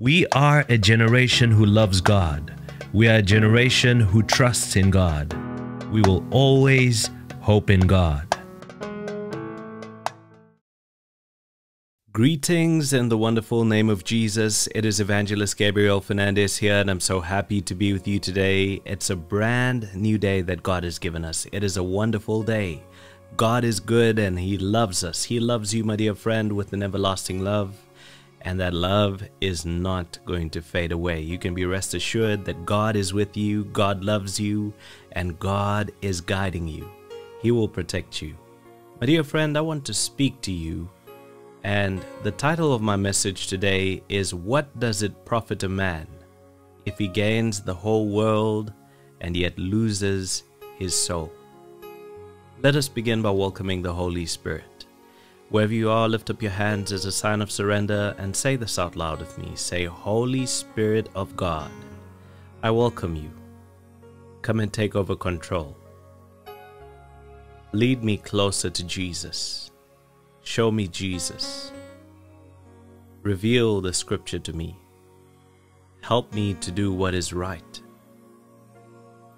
We are a generation who loves God. We are a generation who trusts in God. We will always hope in God. Greetings in the wonderful name of Jesus. It is Evangelist Gabriel Fernandes here, and I'm so happy to be with you today. It's a brand new day that God has given us. It is a wonderful day. God is good and He loves us. He loves you, my dear friend, with an everlasting love and that love is not going to fade away. You can be rest assured that God is with you, God loves you, and God is guiding you. He will protect you. My dear friend, I want to speak to you, and the title of my message today is What Does It Profit a Man if he gains the whole world and yet loses his soul? Let us begin by welcoming the Holy Spirit. Wherever you are, lift up your hands as a sign of surrender and say this out loud with me. Say, Holy Spirit of God, I welcome you. Come and take over control. Lead me closer to Jesus. Show me Jesus. Reveal the scripture to me. Help me to do what is right.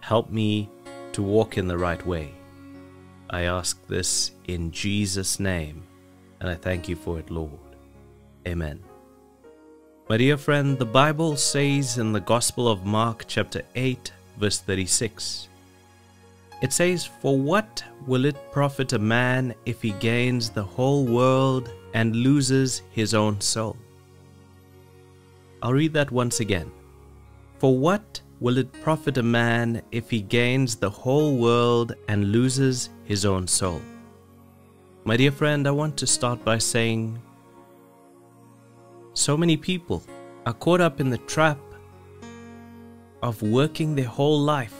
Help me to walk in the right way. I ask this in Jesus' name and I thank you for it, Lord. Amen. My dear friend, the Bible says in the Gospel of Mark, chapter 8, verse 36, it says, For what will it profit a man if he gains the whole world and loses his own soul? I'll read that once again. For what will it profit a man if he gains the whole world and loses his own soul? My dear friend, I want to start by saying so many people are caught up in the trap of working their whole life,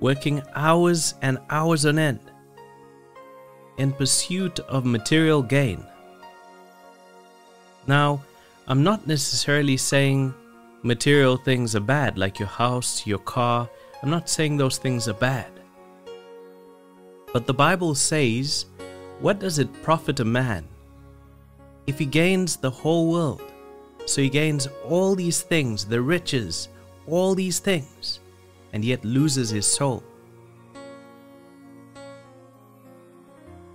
working hours and hours on end in pursuit of material gain. Now, I'm not necessarily saying material things are bad, like your house, your car. I'm not saying those things are bad. But the Bible says what does it profit a man if he gains the whole world? So he gains all these things, the riches, all these things, and yet loses his soul.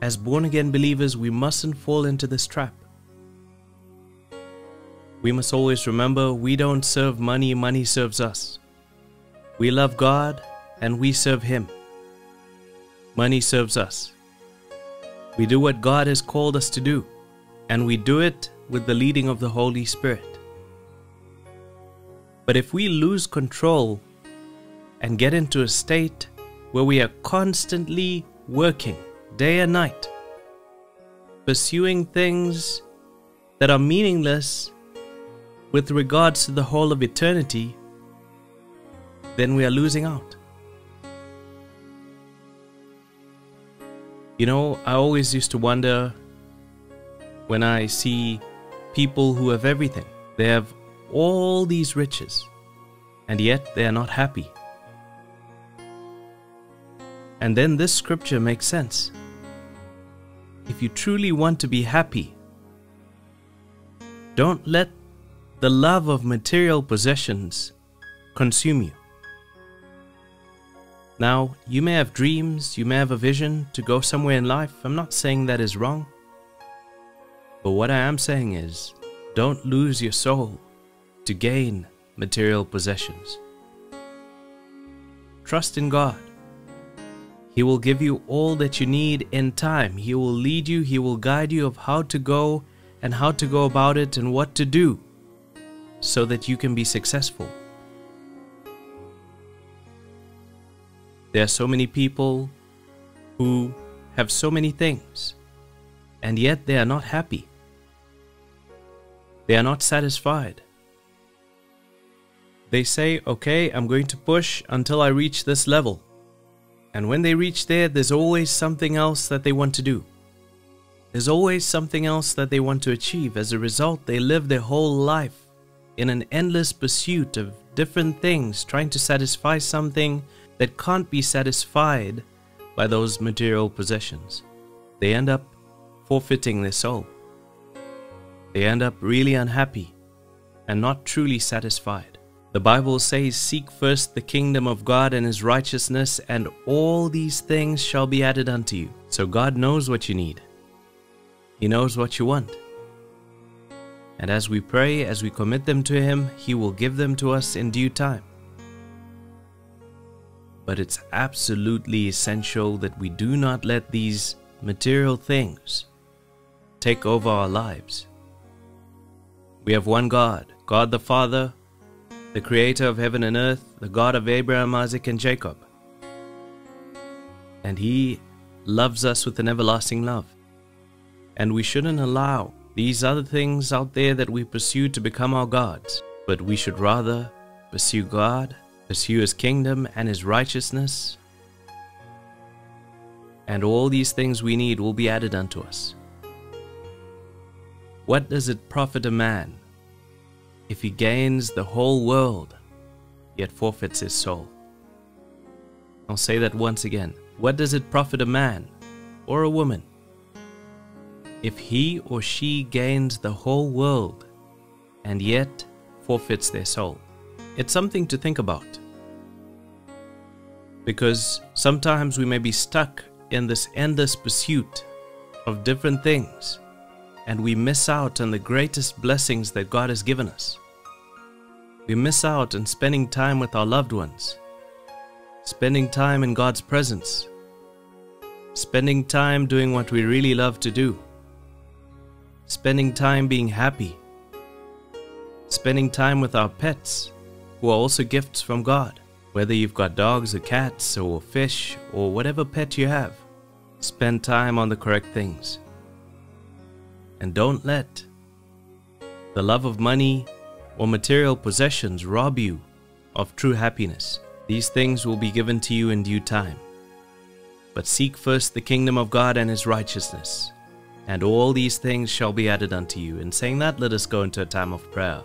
As born again believers, we mustn't fall into this trap. We must always remember we don't serve money, money serves us. We love God and we serve Him. Money serves us. We do what God has called us to do, and we do it with the leading of the Holy Spirit. But if we lose control and get into a state where we are constantly working day and night, pursuing things that are meaningless with regards to the whole of eternity, then we are losing out. You know, I always used to wonder when I see people who have everything. They have all these riches, and yet they are not happy. And then this scripture makes sense. If you truly want to be happy, don't let the love of material possessions consume you. Now, you may have dreams, you may have a vision to go somewhere in life. I'm not saying that is wrong. But what I am saying is, don't lose your soul to gain material possessions. Trust in God. He will give you all that you need in time. He will lead you, He will guide you of how to go and how to go about it and what to do so that you can be successful. There are so many people who have so many things, and yet they are not happy. They are not satisfied. They say, okay, I'm going to push until I reach this level. And when they reach there, there's always something else that they want to do. There's always something else that they want to achieve. As a result, they live their whole life in an endless pursuit of different things, trying to satisfy something that can't be satisfied by those material possessions. They end up forfeiting their soul. They end up really unhappy. and not truly satisfied. The Bible says, Seek first the kingdom of God and his righteousness, and all these things shall be added unto you. So God knows what you need, He knows what you want. And as we pray, as we commit them to Him, He will give them to us in due time. But it's absolutely essential that we do not let these material things take over our lives. We have one God, God the Father, the creator of heaven and earth, the God of Abraham, Isaac, and Jacob. And He loves us with an everlasting love. And we shouldn't allow these other things out there that we pursue to become our gods, but we should rather pursue God, pursue His kingdom and His righteousness, and all these things we need will be added unto us. What does it profit a man if he gains the whole world yet forfeits his soul? I'll say that once again. What does it profit a man or a woman if he or she gains the whole world and yet forfeits their soul? It's something to think about. Because sometimes we may be stuck in this endless pursuit of different things and we miss out on the greatest blessings that God has given us. We miss out on spending time with our loved ones, spending time in God's presence, spending time doing what we really love to do, spending time being happy, spending time with our pets, who are also gifts from God. Whether you've got dogs or cats or fish or whatever pet you have, spend time on the correct things. And don't let the love of money or material possessions rob you of true happiness. These things will be given to you in due time. But seek first the kingdom of God and his righteousness, and all these things shall be added unto you. In saying that, let us go into a time of prayer.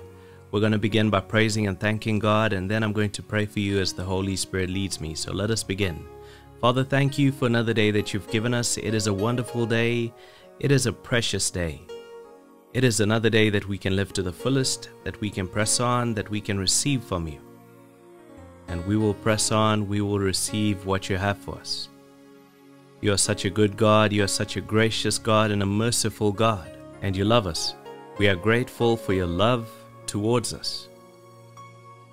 We're going to begin by praising and thanking God, and then I'm going to pray for you as the Holy Spirit leads me. So let us begin. Father, thank you for another day that you've given us. It is a wonderful day. It is a precious day. It is another day that we can live to the fullest, that we can press on, that we can receive from you. And we will press on, we will receive what you have for us. You are such a good God, you are such a gracious God and a merciful God, and you love us. We are grateful for your love towards us.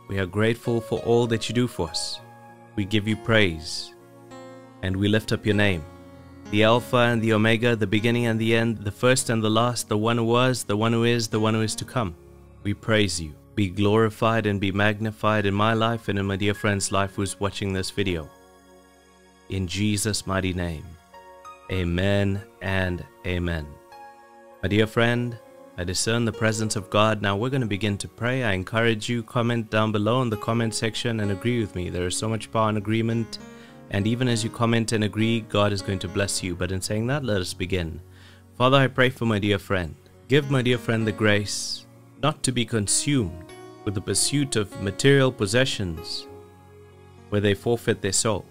We are grateful for all that you do for us. We give you praise, and we lift up your name the Alpha and the Omega, the beginning and the end, the first and the last, the one who was, the one who is, the one who is to come. We praise you. Be glorified and be magnified in my life and in my dear friend's life who's watching this video. In Jesus' mighty name. Amen and amen. My dear friend, I discern the presence of God. Now we're going to begin to pray. I encourage you, comment down below in the comment section and agree with me. There is so much power in agreement and even as you comment and agree, God is going to bless you. But in saying that, let us begin. Father, I pray for my dear friend. Give my dear friend the grace not to be consumed with the pursuit of material possessions where they forfeit their soul,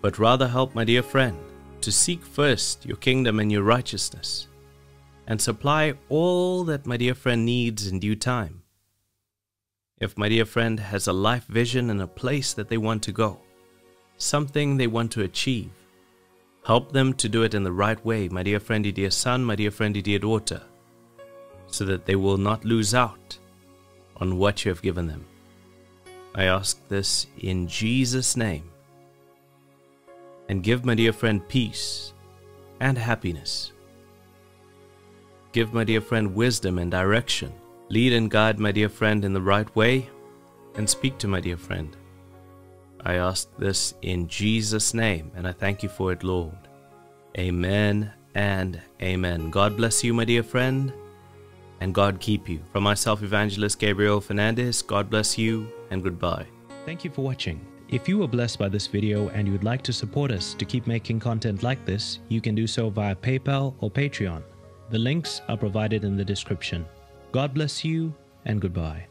but rather help my dear friend to seek first your kingdom and your righteousness and supply all that my dear friend needs in due time. If my dear friend has a life vision and a place that they want to go, something they want to achieve. Help them to do it in the right way, my dear friendy dear son, my dear friendy dear daughter, so that they will not lose out on what you have given them. I ask this in Jesus' name. And give my dear friend peace and happiness. Give my dear friend wisdom and direction. Lead and guide my dear friend in the right way and speak to my dear friend I ask this in Jesus' name, and I thank you for it, Lord. Amen and amen. God bless you, my dear friend, and God keep you. From myself, Evangelist Gabriel Fernandes, God bless you, and goodbye. Thank you for watching. If you were blessed by this video and you would like to support us to keep making content like this, you can do so via PayPal or Patreon. The links are provided in the description. God bless you, and goodbye.